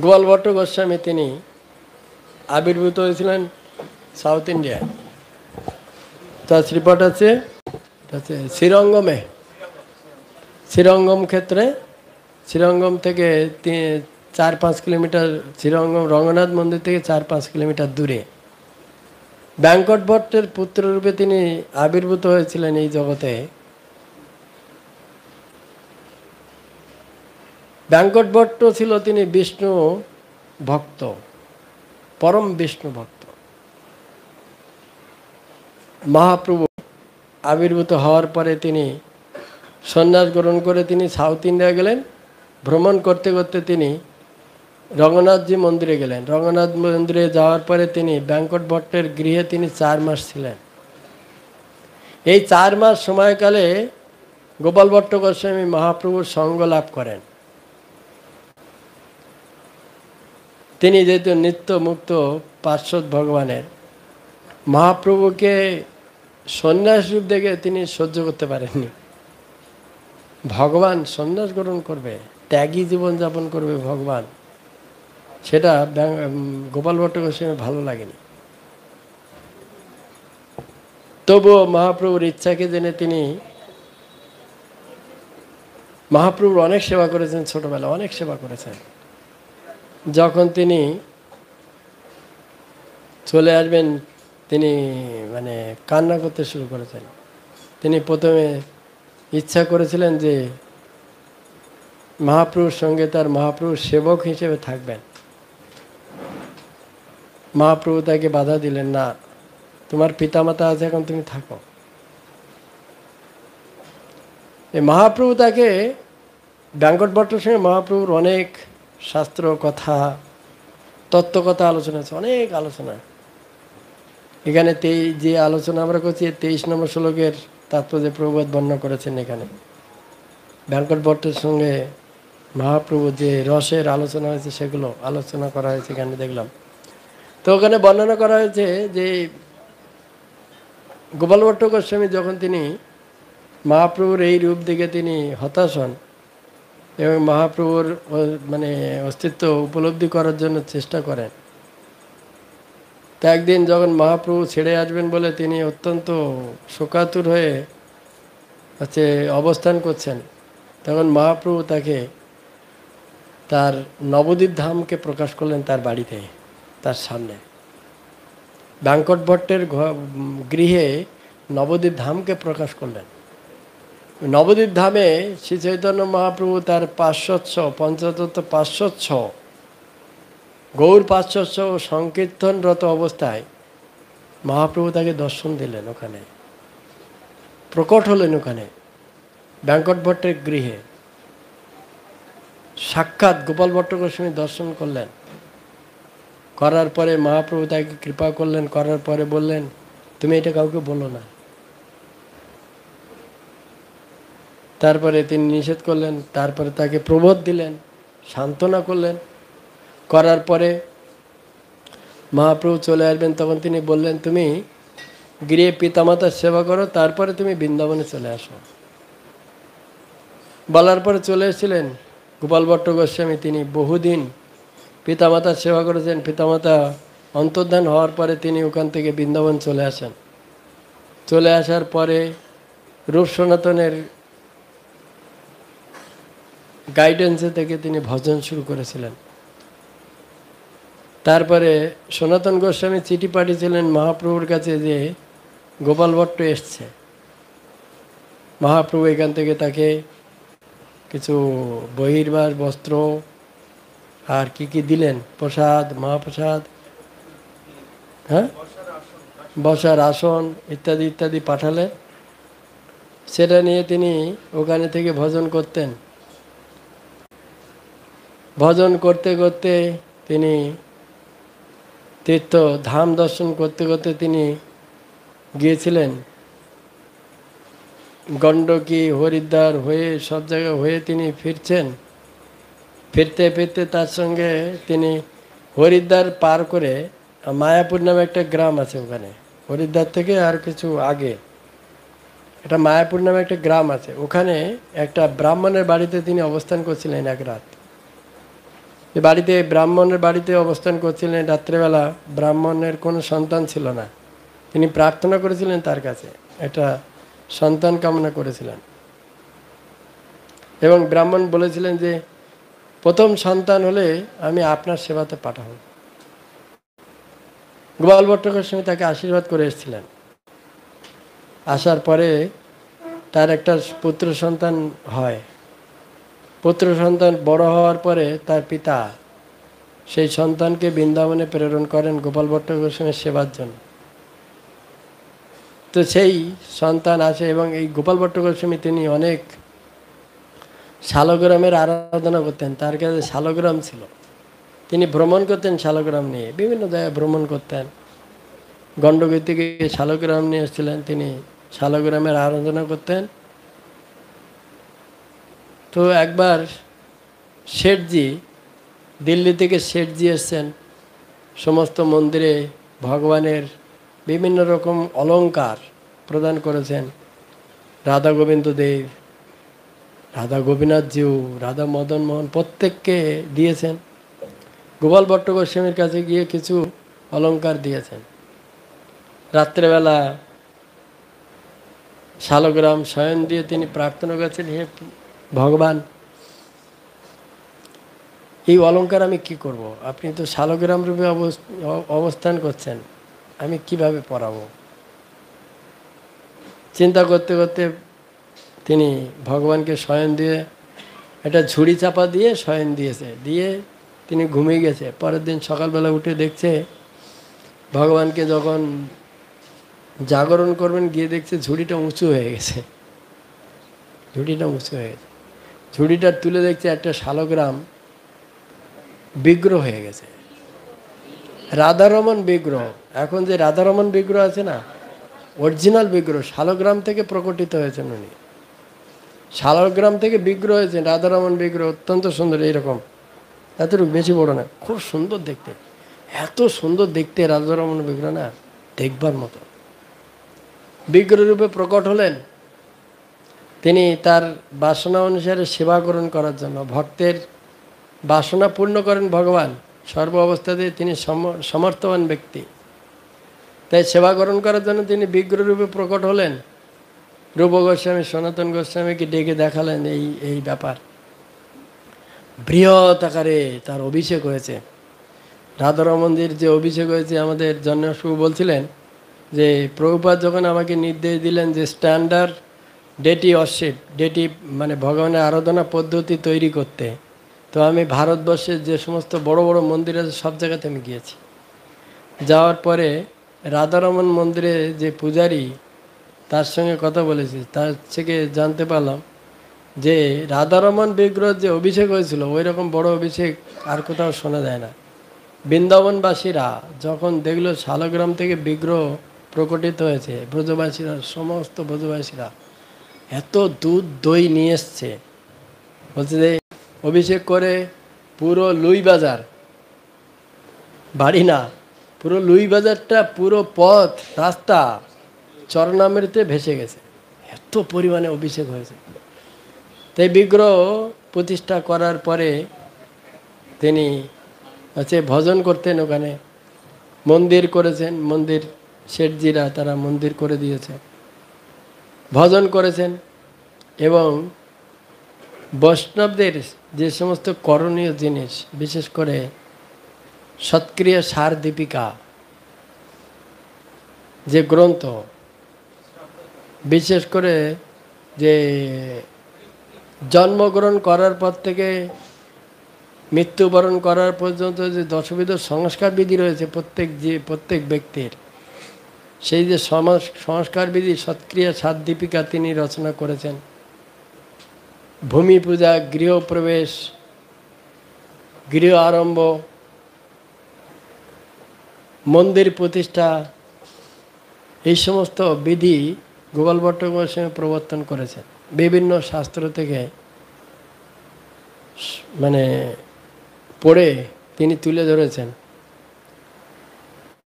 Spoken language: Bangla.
গোয়াল ভট্ট গোস্বামী তিনি আবির্ভূত হয়েছিলেন সাউথ ইন্ডিয়ায়। তার শ্রীপট আছে শ্রীরঙ্গমে। শ্রীরঙ্গম ক্ষেত্রে, শ্রীরঙ্গম থেকে চার, পাঁচ কিলোমিটার শ্রীরঙ্গম রঙ্গনাথ মন্দির থেকে চার, পাঁচ কিলোমিটার দূরে। ব্যাঙ্কট ভট্টের পুত্ররূপে তিনি আবির্ভূত হয়েছিলেন এই জগতে। ব্যাঙ্কট ভট্ট ছিল তিনি বিষ্ণু ভক্ত, পরম বিষ্ণু ভক্ত। মহাপ্রভু আবির্ভূত হওয়ার পরে তিনি সন্ন্যাস গ্রহণ করে তিনি সাউথ ইন্ডিয়া গেলেন। ভ্রমণ করতে করতে তিনি রঙ্গনাথজি মন্দিরে গেলেন। রঙ্গনাথ মন্দিরে যাওয়ার পরে তিনি ব্যাঙ্কট ভট্টের গৃহে তিনি চার মাস ছিলেন। এই চার মাস সময়কালে গোপাল ভট্ট গোস্বামী মহাপ্রভুর সঙ্গ লাভ করেন। তিনি যেহেতু নিত্য মুক্ত পার্শ্বদ ভগবানের, মহাপ্রভুকে সন্ন্যাস রূপ দেখে তিনি সহ্য করতে পারেননি। ভগবান সন্ন্যাস গ্রহণ করবে, ত্যাগী জীবনযাপন করবে ভগবান, সেটা গোপাল ভট্ট গোস্বামী ভালো লাগেনি। তবুও মহাপ্রভুর ইচ্ছাকে জেনে তিনি, মহাপ্রভুর অনেক সেবা করেছেন ছোটবেলা অনেক সেবা করেছেন। যখন তিনি চলে আসবেন, তিনি মানে কান্না করতে শুরু করেছেন। তিনি প্রথমে ইচ্ছা করেছিলেন যে মহাপ্রভুর সঙ্গে তার মহাপ্রভুর সেবক হিসেবে থাকবেন। মহাপ্রভু তাকে বাধা দিলেন, না, তোমার পিতামাতা আছে, এখন তুমি থাকো। এই মহাপ্রভু তাকে ব্যাঙ্কট ভট্টের সঙ্গে মহাপ্রভুর অনেক শাস্ত্র, কথা, তত্ত্ব, কথা, আলোচনা আছে, অনেক আলোচনা। এখানে তেই, যে আলোচনা আমরা করছি তেইশ নম্বর শ্লোকের তাৎপর্য প্রবোধ বর্ণনা করেছেন এখানে। ব্যাঙ্কট ভট্টের সঙ্গে মহাপ্রভু যে রসের আলোচনা হয়েছে, সেগুলো আলোচনা করা হয়েছে এখানে, দেখলাম। তো ওখানে বর্ণনা করা হয়েছে যে গোপাল ভট্ট গোস্বামী যখন তিনি মহাপ্রভুর এই রূপ দেখে তিনি হতাশ হন এবং মহাপ্রভুর মানে অস্তিত্ব উপলব্ধি করার জন্য চেষ্টা করেন। তো একদিন যখন মহাপ্রভু ছেড়ে আসবেন বলে তিনি অত্যন্ত শোকাতুর হয়ে হচ্ছে অবস্থান করছেন, তখন মহাপ্রভু তাকে তার নবদ্বীপ ধামকে প্রকাশ করলেন তার বাড়িতে, তার সামনে। ব্যাঙ্কট ভট্টের গৃহে নবদ্বীপ ধামকে প্রকাশ করলেন। নবদ্বীপ ধামে শ্রী চৈতন্য মহাপ্রভু তার পাঁচশোৎস পঞ্চতত্ত্ব পাঁচশোৎস গৌর পাঁচশোৎস সংকীর্তনরত অবস্থায় মহাপ্রভু তাকে দর্শন দিলেন ওখানে। প্রকট হলেন ওখানে, ব্যাঙ্কট ভট্টের গৃহে। সাক্ষাৎ গোপাল ভট্ট গোস্বামী দর্শন করলেন। করার পরে মহাপ্রভু তাকে কৃপা করলেন, করার পরে বললেন, তুমি এটা কাউকে বলো না। তারপরে তিনি নিষেধ করলেন, তারপরে তাকে প্রবোধ দিলেন, সান্ত্বনা করলেন। করার পরে মহাপ্রভু চলে আসবেন, তখন তিনি বললেন, তুমি গৃহে পিতামাতার সেবা করো, তারপরে তুমি বৃন্দাবনে চলে আসো। বলার পরে চলে এসেছিলেন গোপাল ভট্ট গোস্বামী। তিনি বহুদিন পিতামাতার সেবা করেছেন, পিতামাতা অন্তর্ধান হওয়ার পরে তিনি ওখান থেকে বৃন্দাবন চলে আসেন। চলে আসার পরে রূপ সনাতনের গাইডেন্সে থেকে তিনি ভজন শুরু করেছিলেন। তারপরে সনাতন গোস্বামী চিঠি পাঠিয়েছিলেন মহাপ্রভুর কাছে যে গোপাল ভট্ট এসছে। মহাপ্রভু এখান থেকে তাকে কিছু বহির্বাস, বস্ত্র আর কি কি দিলেন? প্রসাদ, মহাপ্রসাদ হ্যাঁ? বসার আসন ইত্যাদি ইত্যাদি পাঠালেন। সেটা নিয়ে তিনি ওখানে থেকে ভজন করতেন। ভজন করতে করতে তিনি তীর্থ ধাম দর্শন করতে করতে তিনি গিয়েছিলেন। গণ্ডকী, হরিদ্বার হয়ে সব জায়গায় হয়ে তিনি ফিরছেন। ফিরতে ফিরতে তার সঙ্গে তিনি হরিদ্বার পার করে মায়াপুর নামে একটা গ্রাম আছে ওখানে। হরিদ্বার থেকে আর কিছু আগে। এটা মায়াপুর নামে একটা গ্রাম আছে। ওখানে একটা ব্রাহ্মণের বাড়িতে তিনি অবস্থান করছিলেন এক রাত। যে বাড়িতে ব্রাহ্মণের বাড়িতে অবস্থান করছিলেন রাত্রেবেলা, ব্রাহ্মণের কোনো সন্তান ছিল না। তিনি প্রার্থনা করেছিলেন তার কাছে একটা সন্তান কামনা করেছিলেন। এবং ব্রাহ্মণ বলেছিলেন যে, প্রথম সন্তান হলে আমি আপনার সেবাতে পাঠাবো। গোপাল ভট্ট গোস্বামী তাকে আশীর্বাদ করে এসেছিলেন। আসার পরে তার একটা পুত্র সন্তান হয়। পুত্র সন্তান বড় হওয়ার পরে তার পিতা, সেই সন্তানকে বৃন্দাবনে প্রেরণ করেন গোপাল ভট্ট গোস্বামীর সেবার জন্য। তো সেই সন্তান আসে এবং এই গোপাল ভট্ট গোস্বামী তিনি অনেক শালগ্রামের আরাধনা করতেন, তার কাছে শালগ্রাম ছিল। তিনি ভ্রমণ করতেন শালগ্রাম নিয়ে, বিভিন্ন জায়গায় ভ্রমণ করতেন। গণ্ডগী থেকে শালগ্রাম নিয়ে এসেছিলেন, তিনি শালগ্রামের আরাধনা করতেন। তো একবার শেঠজি, দিল্লি থেকে শেঠজি এসছেন। সমস্ত মন্দিরে ভগবানের বিভিন্ন রকম অলঙ্কার প্রদান করেছেন। রাধা গোবিন্দ দেব, রাধা গোপীনাথ জিউ, রাধা মদন মোহন প্রত্যেককে দিয়েছেন। গোপাল ভট্ট গোস্বামীর কাছে গিয়ে কিছু অলঙ্কার দিয়েছেন। রাত্রেবেলা শালগ্রাম শয়ন দিয়ে তিনি প্রার্থনা করেছেন, হে ভগবান, এই অলঙ্কার আমি কি করব। আপনি তো শালগ্রাম রূপে অবস্থান করছেন, আমি কীভাবে পড়াবো? চিন্তা করতে করতে তিনি ভগবানকে শয়ন দিয়ে একটা ঝুড়ি চাপা দিয়ে শয়ন দিয়েছে, দিয়ে তিনি ঘুমিয়ে গেছে। পরের দিন সকালবেলা উঠে দেখছে ভগবানকে যখন জাগরণ করবেন, গিয়ে দেখছে ঝুড়িটা উঁচু হয়ে গেছে। ঝুড়িটা উঁচু হয়ে গেছে। ঝুড়িটা তুলে দেখছে একটা শালগ্রাম বিগ্রহ হয়ে গেছে। রাধারমন বিগ্রহ। এখন যে রাধারমন বিগ্রহ আছে না, অরিজিনাল বিগ্রহ, শালগ্রাম থেকে প্রকটিত হয়েছেন উনি। শালগ্রাম থেকে বিগ্রহ হয়েছে, রাধারমন বিগ্রহ অত্যন্ত সুন্দর, এইরকম। এতটুকু বেশি বড় না, খুব সুন্দর দেখতে। এত সুন্দর দেখতে রাধারমন বিগ্রহ না, দেখবার মতো। বিগ্রহ রূপে প্রকট হলেন তিনি তার বাসনা অনুসারে সেবা গ্রহণ করার জন্য ভক্তের বাসনা পূর্ণ করেন ভগবান। সর্ব অবস্থাতে তিনি সমর্থবান ব্যক্তি। তাই সেবা গ্রহণ করার জন্য তিনি বিগ্রহ রূপে প্রকট হলেন। রূপ গোস্বামী, সনাতন গোস্বামীকে ডেকে দেখালেন এই এই ব্যাপার। বৃহৎ আকারে তার অভিষেক হয়েছে। রাধারমন্দির যে অভিষেক হয়েছে, আমাদের জন্মাষ্টমী বলছিলেন যে প্রভুপাত যখন আমাকে নির্দেশ দিলেন যে স্ট্যান্ডার্ড ডেটি অর্শিপ ডেটি মানে ভগবানের আরাধনা পদ্ধতি তৈরি করতে। তো আমি ভারতবর্ষের যে সমস্ত বড় বড় মন্দির আছে, সব জায়গাতে আমি গিয়েছি। যাওয়ার পরে রাধারমন মন্দিরে যে পূজারী, তার সঙ্গে কথা বলেছি। তার থেকে জানতে পারলাম যে রাধারমন বিগ্রহ যে অভিষেক হয়েছিল ওই রকম বড় অভিষেক আর কোথাও শোনা যায় না। বৃন্দাবনবাসীরা যখন দেখল শালগ্রাম থেকে বিগ্রহ প্রকটিত হয়েছে, ব্রজবাসীরা, সমস্ত ব্রজবাসীরা এত দুধ দই নিয়ে এসছে। বলছে যে, অভিষেক করে পুরো লুই বাজার। বাড়ি না, পুরো লুই বাজারটা পুরো পথ, রাস্তা চরনামৃতে ভেসে গেছে। এত পরিমাণে অভিষেক হয়েছে। তাই বিগ্রহ প্রতিষ্ঠা করার পরে তিনি হচ্ছে ভজন করতেন ওখানে। মন্দির করেছেন, মন্দির শেঠজিরা তারা মন্দির করে দিয়েছে। ভজন করেছেন এবং বৈষ্ণবদের যে সমস্ত করণীয় জিনিস, বিশেষ করে সৎক্রিয় সার দীপিকা, যে গ্রন্থ, বিশেষ করে যে জন্মগ্রহণ করার পর থেকে মৃত্যুবরণ করার পর্যন্ত যে দশবিধ সংস্কার বিধি রয়েছে প্রত্যেক যে প্রত্যেক ব্যক্তির সেই যে সংস্কার বিধি সৎক্রিয়া সাত দীপিকা তিনি রচনা করেছেন। ভূমি পূজা গৃহপ্রবেশ গৃহ আরম্ভ মন্দির প্রতিষ্ঠা, এই সমস্ত বিধি গোপাল ভট্ট প্রবর্তন করেছেন। বিভিন্ন শাস্ত্র থেকে মানে পড়ে তিনি তুলে ধরেছেন।